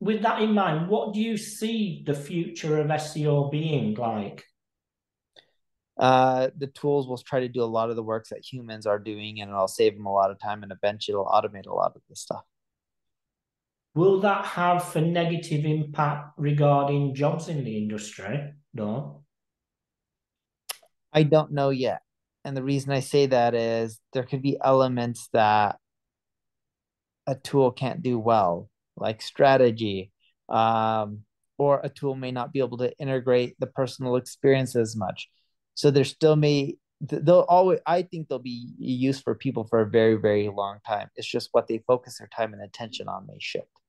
with that in mind, what do you see the future of SEO being like? Uh, the tools will try to do a lot of the work that humans are doing, and it'll save them a lot of time, and eventually it'll automate a lot of this stuff. Will that have a negative impact regarding jobs in the industry? No. I don't know yet. And the reason I say that is there could be elements that a tool can't do well, like strategy, um, or a tool may not be able to integrate the personal experience as much. So there still may they'll always I think they'll be used for people for a very very long time. It's just what they focus their time and attention on may shift.